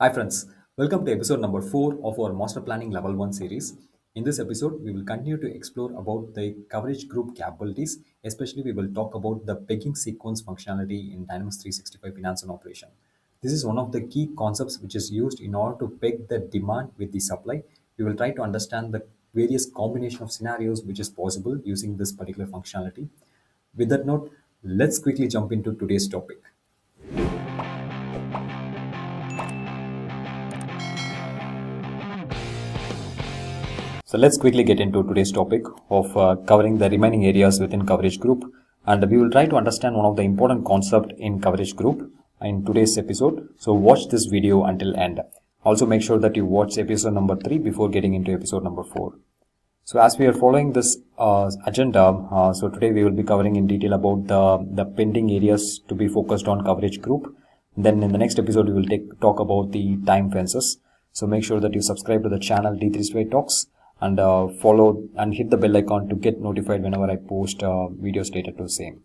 Hi friends, welcome to episode number 4 of our Master Planning Level 1 series. In this episode, we will continue to explore about the coverage group capabilities, especially we will talk about the pegging sequence functionality in Dynamics 365 Finance and Operation. This is one of the key concepts which is used in order to peg the demand with the supply. We will try to understand the various combination of scenarios which is possible using this particular functionality. With that note, let's quickly jump into today's topic. So let's quickly get into today's topic of uh, covering the remaining areas within coverage group and we will try to understand one of the important concept in coverage group in today's episode. So watch this video until end. Also make sure that you watch episode number 3 before getting into episode number 4. So as we are following this uh, agenda, uh, so today we will be covering in detail about the, the pending areas to be focused on coverage group. Then in the next episode, we will take talk about the time fences. So make sure that you subscribe to the channel D365 Talks and uh, follow and hit the bell icon to get notified whenever I post uh, videos related to the same.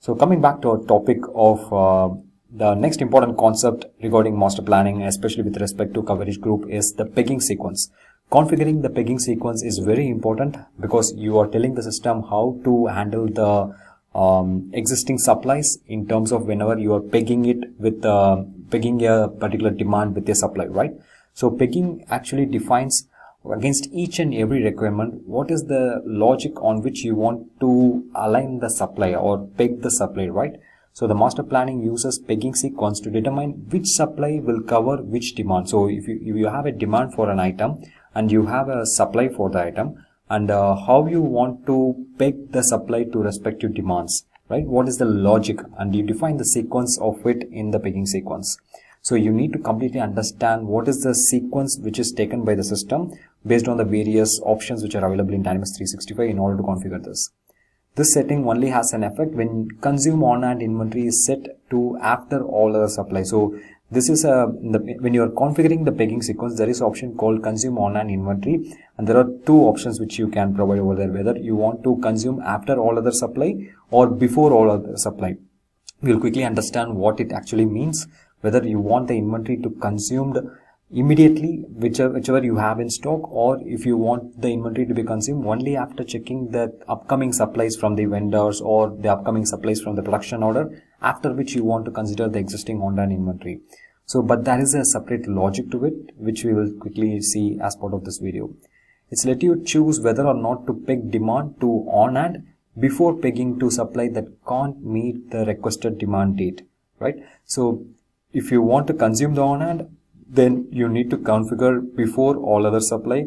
So coming back to our topic of uh, the next important concept regarding master planning, especially with respect to coverage group is the pegging sequence. Configuring the pegging sequence is very important because you are telling the system how to handle the um, existing supplies in terms of whenever you are pegging it with uh, pegging a particular demand with a supply, right? So pegging actually defines against each and every requirement what is the logic on which you want to align the supply or peg the supply right? So the master planning uses pegging sequence to determine which supply will cover which demand. So if you, if you have a demand for an item and you have a supply for the item and uh, how you want to peg the supply to respective demands right? What is the logic? And you define the sequence of it in the pegging sequence so you need to completely understand what is the sequence which is taken by the system based on the various options which are available in Dynamics 365 in order to configure this. This setting only has an effect when consume on hand inventory is set to after all other supply. So this is uh, a the, when you are configuring the pegging sequence there is option called consume on hand inventory and there are two options which you can provide over there whether you want to consume after all other supply or before all other supply. We will quickly understand what it actually means whether you want the inventory to consumed immediately whichever, whichever you have in stock or if you want the inventory to be consumed only after checking the upcoming supplies from the vendors or the upcoming supplies from the production order after which you want to consider the existing on-hand inventory. So, but there is a separate logic to it which we will quickly see as part of this video. It's let you choose whether or not to peg demand to on-hand before pegging to supply that can't meet the requested demand date, right? So, if you want to consume the on-hand, then you need to configure before all other supply.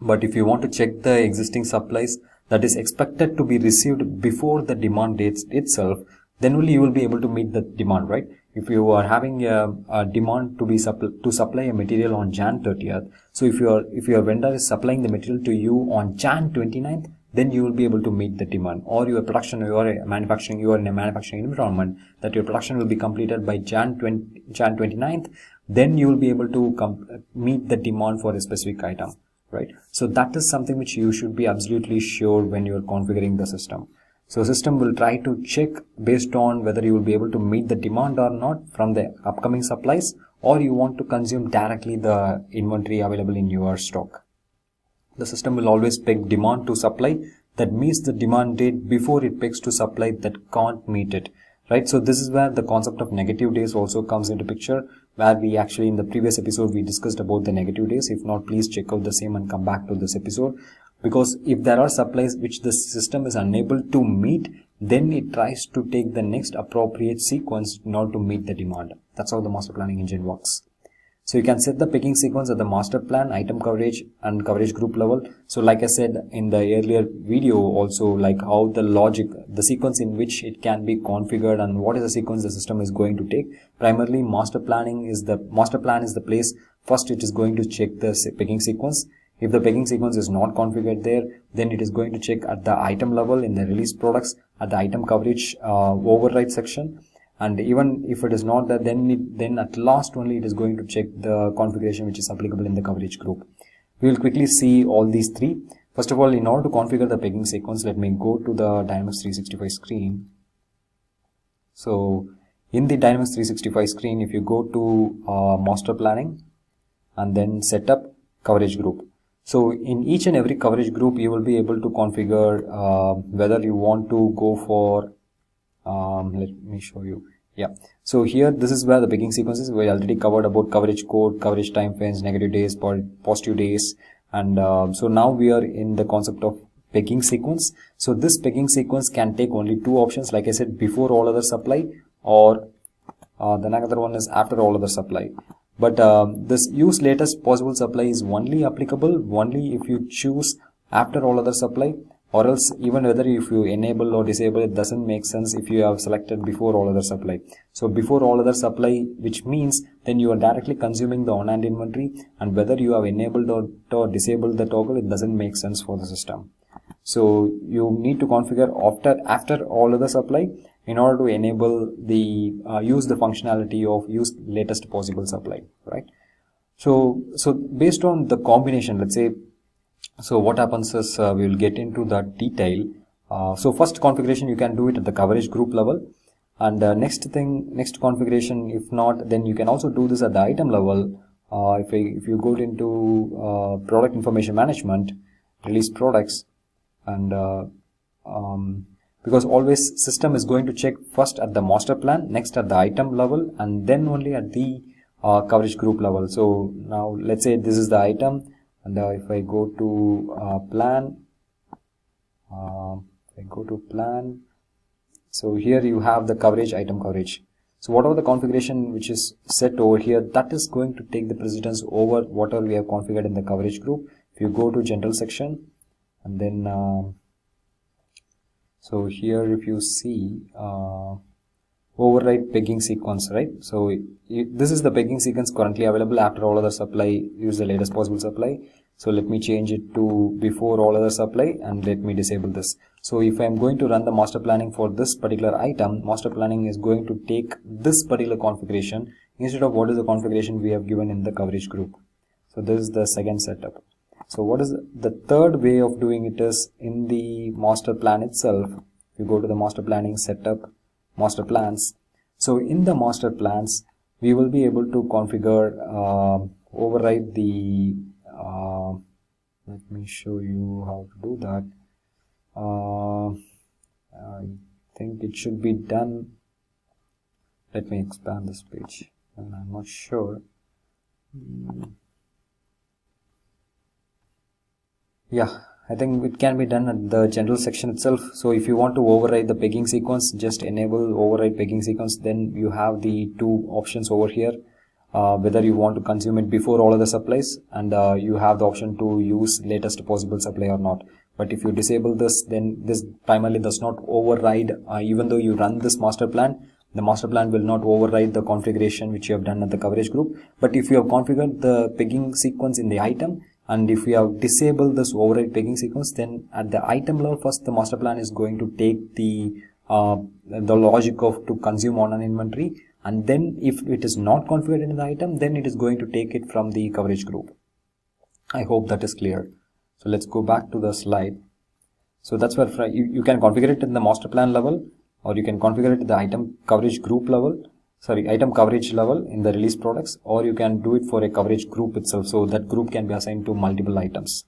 But if you want to check the existing supplies that is expected to be received before the demand dates itself, then only you will be able to meet the demand, right? If you are having a, a demand to be suppl to supply a material on Jan 30th, so if your if your vendor is supplying the material to you on Jan 29th, then you will be able to meet the demand. Or your production you are manufacturing you are in a manufacturing environment that your production will be completed by Jan 20 Jan 29th then you will be able to meet the demand for a specific item right? So that is something which you should be absolutely sure when you are configuring the system. So system will try to check based on whether you will be able to meet the demand or not from the upcoming supplies or you want to consume directly the inventory available in your stock the system will always peg demand to supply. That meets the demand date before it pegs to supply that can't meet it right? So this is where the concept of negative days also comes into picture where we actually in the previous episode we discussed about the negative days. If not please check out the same and come back to this episode. Because if there are supplies which the system is unable to meet then it tries to take the next appropriate sequence in order to meet the demand. That's how the master planning engine works so you can set the pegging sequence at the master plan, item coverage and coverage group level. So like I said in the earlier video also like how the logic, the sequence in which it can be configured and what is the sequence the system is going to take. Primarily master planning is the master plan is the place first it is going to check the pegging sequence. If the pegging sequence is not configured there, then it is going to check at the item level in the release products at the item coverage uh, override section and even if it is not that then it, then at last only it is going to check the configuration which is applicable in the coverage group. We will quickly see all these three. First of all in order to configure the pegging sequence let me go to the dynamics 365 screen. So in the Dynamics 365 screen, if you go to uh, master planning and then set up coverage group. So in each and every coverage group, you will be able to configure uh, whether you want to go for, um, let me show you. Yeah. So here, this is where the pegging sequences we already covered about coverage code, coverage time frames, negative days, positive days. And uh, so now we are in the concept of pegging sequence. So this pegging sequence can take only two options. Like I said, before all other supply or uh, another one is after all other supply but uh, this use latest possible supply is only applicable only if you choose after all other supply or else even whether if you enable or disable it doesn't make sense if you have selected before all other supply. So before all other supply which means then you are directly consuming the on-hand inventory and whether you have enabled or, or disabled the toggle it doesn't make sense for the system. So you need to configure after after all other supply in order to enable the uh, use the functionality of use latest possible supply right? So so based on the combination let's say so what happens is uh, we will get into that detail. Uh, so first configuration you can do it at the coverage group level. And uh, next thing next configuration if not then you can also do this at the item level. Uh, if, I, if you go into uh, product information management release products and um, because always system is going to check first at the master plan next at the item level and then only at the uh, coverage group level. So now let's say this is the item and uh, if I go to uh, plan uh, I go to plan so here you have the coverage item coverage. So whatever the configuration which is set over here that is going to take the precedence over whatever we have configured in the coverage group. If you go to general section and then um, so here if you see uh, override pegging sequence right? So this is the pegging sequence currently available after all other supply use the latest possible supply. So let me change it to before all other supply and let me disable this. So if i'm going to run the master planning for this particular item master planning is going to take this particular configuration instead of what is the configuration we have given in the coverage group. So this is the second setup. So what is the third way of doing it is in the master plan itself you go to the master planning setup master plans. So in the master plans we will be able to configure uh, override the uh, let me show you how to do that. Uh, I think it should be done. Let me expand this page and I'm not sure. Mm. yeah I think it can be done at the general section itself. So if you want to override the pegging sequence just enable override pegging sequence. Then you have the two options over here uh, whether you want to consume it before all other supplies and uh, you have the option to use latest possible supply or not. But if you disable this then this primarily does not override uh, even though you run this master plan the master plan will not override the configuration which you have done at the coverage group. But if you have configured the pegging sequence in the item and if we have disabled this override pegging sequence then at the item level first the master plan is going to take the uh, the logic of to consume on an inventory. And then if it is not configured in the item then it is going to take it from the coverage group. I hope that is clear. So let's go back to the slide. So that's where you, you can configure it in the master plan level or you can configure it at the item coverage group level sorry item coverage level in the release products or you can do it for a coverage group itself. So that group can be assigned to multiple items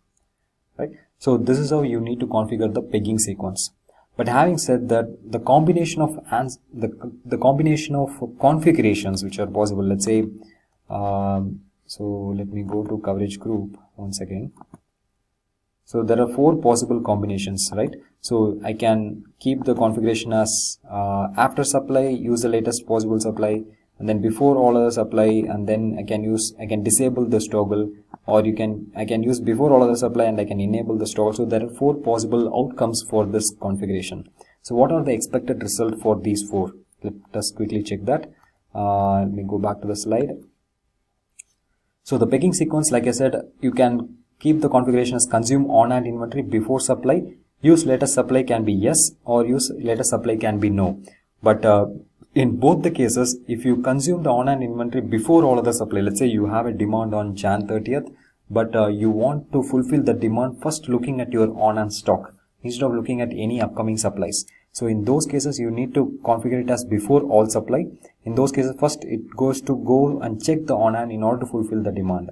right? So this is how you need to configure the pegging sequence. But having said that the combination of the, the combination of configurations which are possible let's say um, so let me go to coverage group once again so there are four possible combinations, right? So I can keep the configuration as uh, after supply, use the latest possible supply, and then before all other supply, and then I can use, I can disable this toggle, or you can, I can use before all other supply and I can enable this toggle. So there are four possible outcomes for this configuration. So what are the expected result for these four? Let us quickly check that. Uh, let me go back to the slide. So the pegging sequence, like I said, you can keep the configuration as consume on-hand inventory before supply use latest supply can be yes or use latest supply can be no but uh, in both the cases if you consume the on-hand inventory before all other supply let's say you have a demand on jan 30th but uh, you want to fulfill the demand first looking at your on-hand stock instead of looking at any upcoming supplies So in those cases, you need to configure it as before all supply. In those cases, first it goes to go and check the on hand in order to fulfill the demand.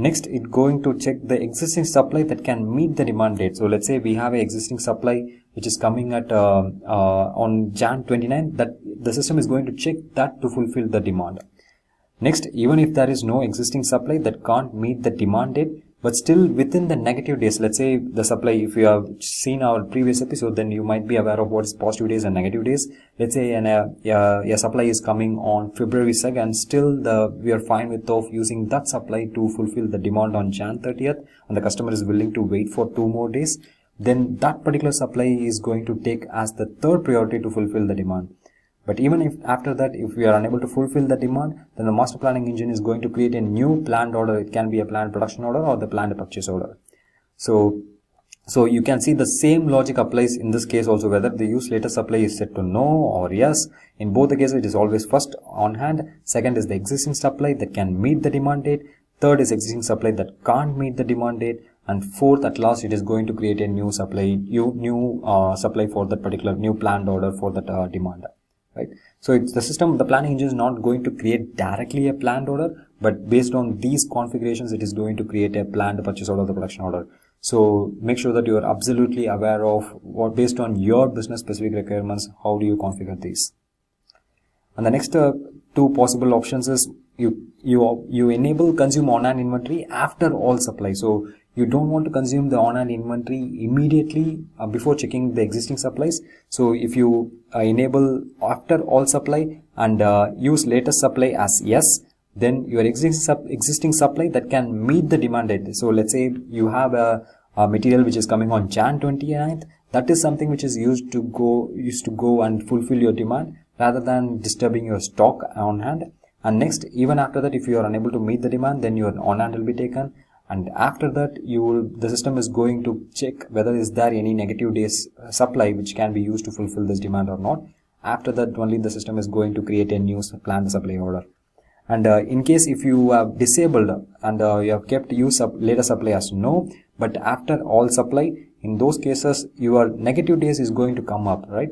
Next, it's going to check the existing supply that can meet the demand date. So let's say we have an existing supply which is coming at uh, uh, on Jan 29. That the system is going to check that to fulfill the demand. Next, even if there is no existing supply that can't meet the demand date, but still within the negative days let's say the supply if you have seen our previous episode then you might be aware of what is positive days and negative days. Let's say an, uh, uh, supply is coming on february 2nd still the we are fine with of using that supply to fulfill the demand on jan 30th and the customer is willing to wait for two more days then that particular supply is going to take as the third priority to fulfill the demand but even if after that, if we are unable to fulfill the demand, then the master planning engine is going to create a new planned order. It can be a planned production order or the planned purchase order. So, so you can see the same logic applies in this case also whether the use later supply is set to no or yes. In both the cases, it is always first on hand. Second is the existing supply that can meet the demand date. Third is existing supply that can't meet the demand date and fourth at last it is going to create a new supply new new uh, supply for that particular new planned order for that uh, demand right? So it's the system the planning engine is not going to create directly a planned order but based on these configurations it is going to create a planned purchase order the production order. So make sure that you are absolutely aware of what based on your business specific requirements how do you configure these? And the next uh, two possible options is you you you enable consume on hand inventory after all supply. So you don't want to consume the on-hand inventory immediately uh, before checking the existing supplies. So if you uh, enable after all supply and uh, use latest supply as yes, then your existing, existing supply that can meet the demand. So let's say you have a, a material which is coming on Jan 29th. That is something which is used to go used to go and fulfill your demand rather than disturbing your stock on hand. And next, even after that, if you are unable to meet the demand, then your on hand will be taken and after that you will the system is going to check whether is there any negative days uh, supply which can be used to fulfill this demand or not. After that only the system is going to create a new planned supply order. And uh, in case if you have disabled and uh, you have kept use of later supply as no but after all supply in those cases your negative days is going to come up right?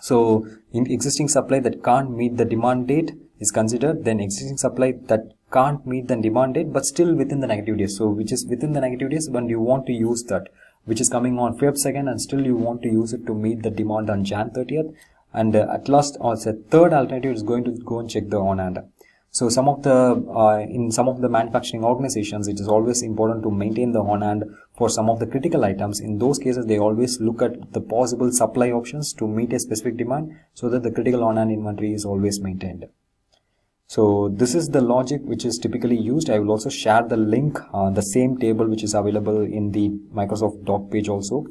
So in existing supply that can't meet the demand date is considered then existing supply that can't meet the demand date but still within the negative days. So which is within the negative days when you want to use that which is coming on Feb 2nd and still you want to use it to meet the demand on Jan 30th and uh, at last also third alternative is going to go and check the on hand so some of the uh, in some of the manufacturing organizations it is always important to maintain the on hand for some of the critical items. In those cases they always look at the possible supply options to meet a specific demand so that the critical on hand inventory is always maintained so this is the logic which is typically used. I will also share the link, uh, the same table which is available in the Microsoft doc page also.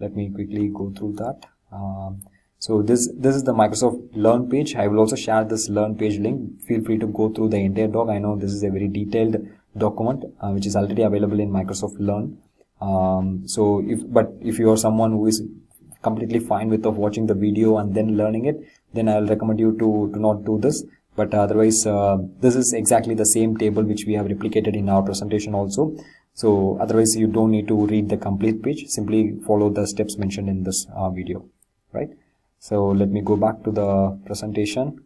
Let me quickly go through that. Um, so this this is the Microsoft Learn page. I will also share this Learn page link. Feel free to go through the entire doc. I know this is a very detailed document uh, which is already available in Microsoft Learn. Um, so if but if you are someone who is completely fine with of watching the video and then learning it, then I'll recommend you to to not do this but otherwise uh, this is exactly the same table which we have replicated in our presentation also. So otherwise you don't need to read the complete page. Simply follow the steps mentioned in this uh, video right? So let me go back to the presentation.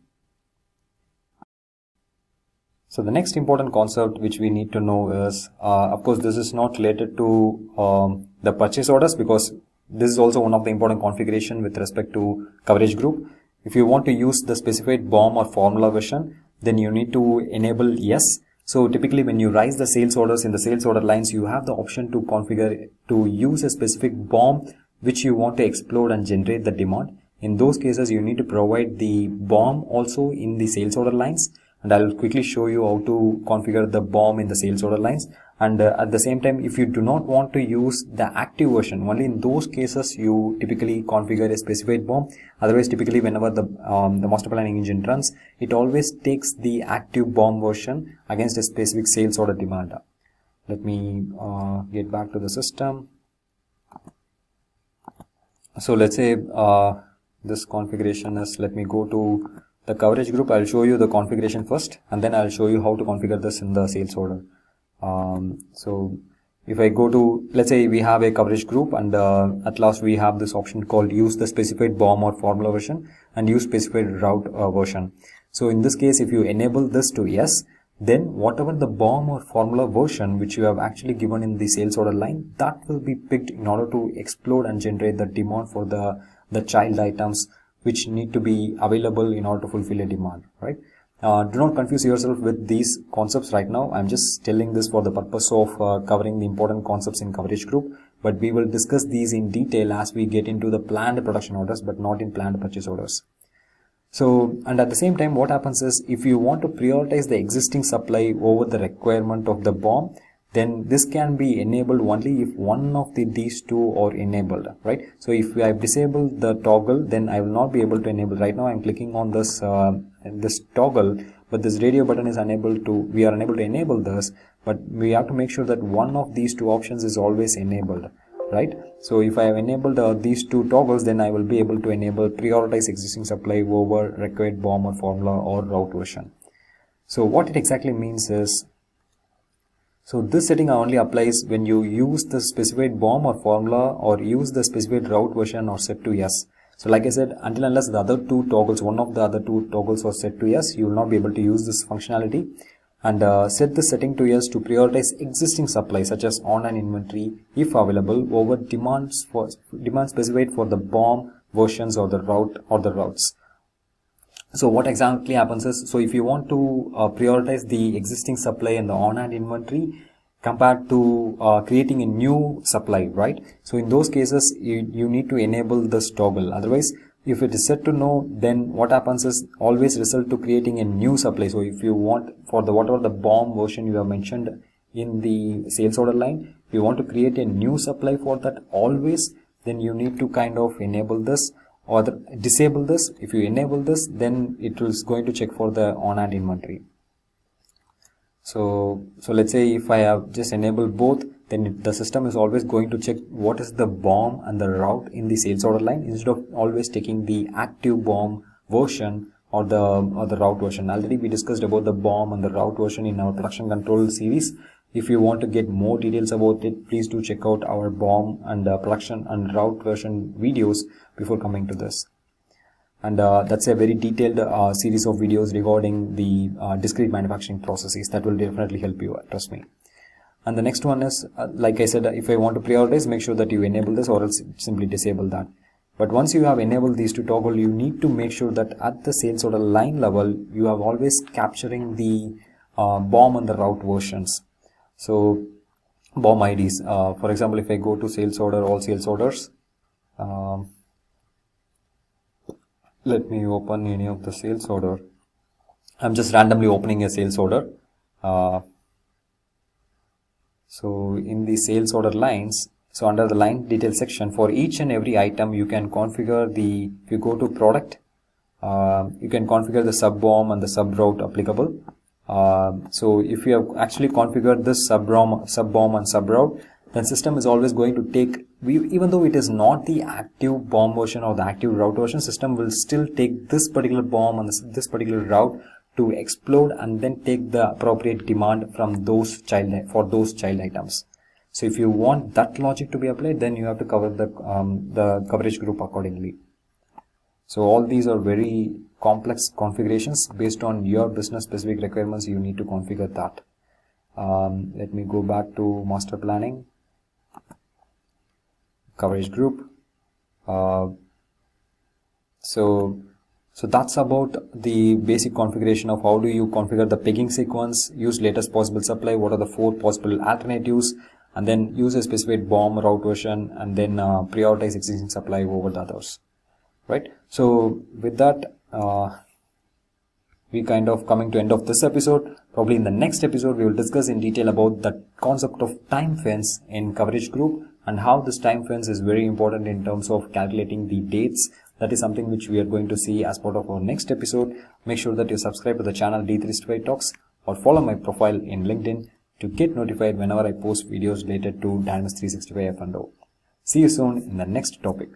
So the next important concept which we need to know is uh, of course this is not related to um, the purchase orders because this is also one of the important configuration with respect to coverage group if you want to use the specified BOM or formula version, then you need to enable yes. So typically when you rise the sales orders in the sales order lines, you have the option to configure to use a specific BOM which you want to explode and generate the demand. In those cases, you need to provide the BOM also in the sales order lines and I'll quickly show you how to configure the BOM in the sales order lines. And uh, at the same time if you do not want to use the active version only in those cases you typically configure a specified BOM otherwise typically whenever the um, the master planning engine runs it always takes the active BOM version against a specific sales order demand let me uh, get back to the system. So let's say uh, this configuration is let me go to the coverage group I'll show you the configuration first and then I'll show you how to configure this in the sales order um, so if I go to, let's say we have a coverage group and uh, at last we have this option called use the specified BOM or formula version and use specified route uh, version. So in this case, if you enable this to yes, then whatever the BOM or formula version which you have actually given in the sales order line, that will be picked in order to explode and generate the demand for the, the child items which need to be available in order to fulfill a demand, right? Uh, do not confuse yourself with these concepts right now. I'm just telling this for the purpose of uh, covering the important concepts in coverage group. But we will discuss these in detail as we get into the planned production orders, but not in planned purchase orders. So, and at the same time, what happens is if you want to prioritize the existing supply over the requirement of the BOM, then this can be enabled only if one of the, these two are enabled, right? So if I disable the toggle, then I will not be able to enable. Right now, I'm clicking on this uh, this toggle but this radio button is unable to we are unable to enable this but we have to make sure that one of these two options is always enabled right so if i have enabled uh, these two toggles then i will be able to enable prioritize existing supply over required BOM or formula or route version so what it exactly means is so this setting only applies when you use the specified BOM or formula or use the specified route version or set to yes so like I said, until unless the other two toggles, one of the other two toggles was set to yes, you will not be able to use this functionality and uh, set the setting to yes to prioritize existing supply such as online inventory if available over demands for demand specified for the BOM versions or the route or the routes. So what exactly happens is, so if you want to uh, prioritize the existing supply and the on-hand inventory, compared to uh, creating a new supply, right? So in those cases, you, you need to enable this toggle. Otherwise, if it is set to no, then what happens is always result to creating a new supply. So if you want for the whatever the BOM version you have mentioned in the sales order line, if you want to create a new supply for that always, then you need to kind of enable this or the, disable this. If you enable this, then it is going to check for the on-hand inventory. So so let's say if i have just enabled both then the system is always going to check what is the BOM and the route in the sales order line instead of always taking the active BOM version or the or the route version. Already we discussed about the BOM and the route version in our production control series if you want to get more details about it please do check out our BOM and uh, production and route version videos before coming to this. And uh, that's a very detailed uh, series of videos regarding the uh, discrete manufacturing processes that will definitely help you trust me. And the next one is uh, like I said if I want to prioritize make sure that you enable this or else simply disable that. But once you have enabled these to toggle you need to make sure that at the sales order line level you have always capturing the uh, BOM and the route versions so BOM IDs uh, for example if I go to sales order all sales orders um, let me open any of the sales order. I'm just randomly opening a sales order. Uh, so in the sales order lines so under the line detail section for each and every item you can configure the if you go to product uh, you can configure the sub BOM and the sub route applicable so if you have actually configured this sub BOM, sub BOM and sub route then system is always going to take we, even though it is not the active BOM version or the active route version system will still take this particular BOM and this, this particular route to explode and then take the appropriate demand from those child for those child items. So if you want that logic to be applied then you have to cover the um, the coverage group accordingly so all these are very complex configurations based on your business specific requirements. You need to configure that. Um, let me go back to master planning. Coverage group. Uh, so so that's about the basic configuration of how do you configure the pegging sequence use latest possible supply what are the four possible alternatives and then use a specific BOM route version and then uh, prioritize existing supply over the others right? So with that uh, we kind of coming to end of this episode. Probably in the next episode we will discuss in detail about the concept of time fence in coverage group and how this time fence is very important in terms of calculating the dates. That is something which we are going to see as part of our next episode. Make sure that you subscribe to the channel d365 talks or follow my profile in linkedin to get notified whenever i post videos related to dynamics 365 f&o see you soon in the next topic